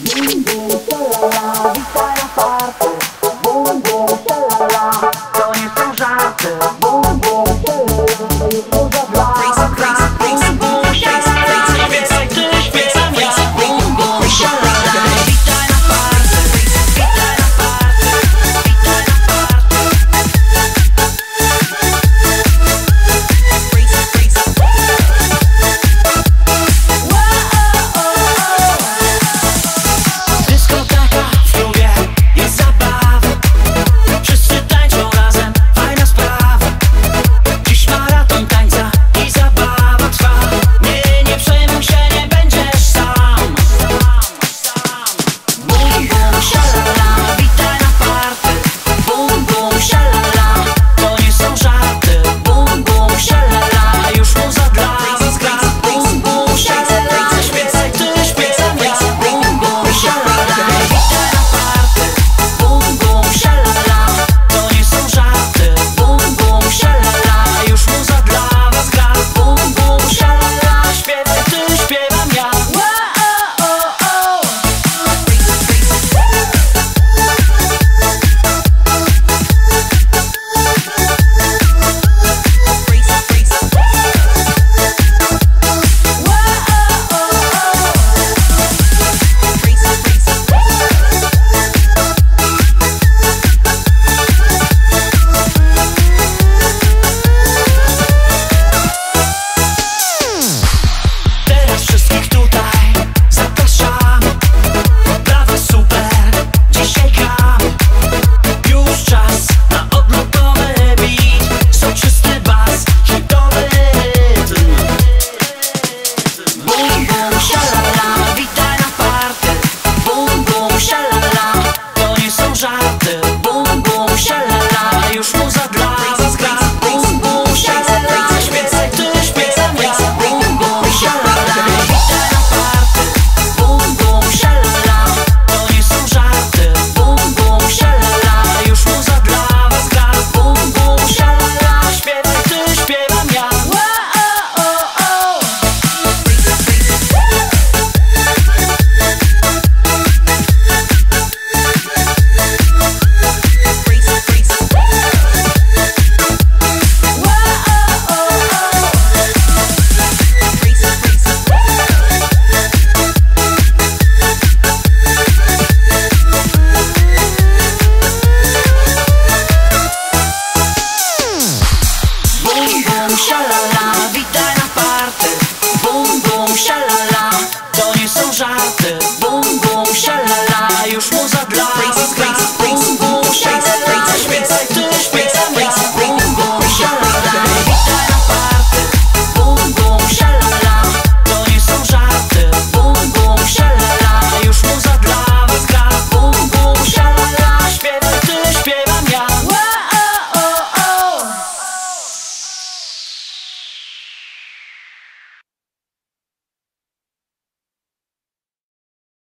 Bum bum cara, witaj na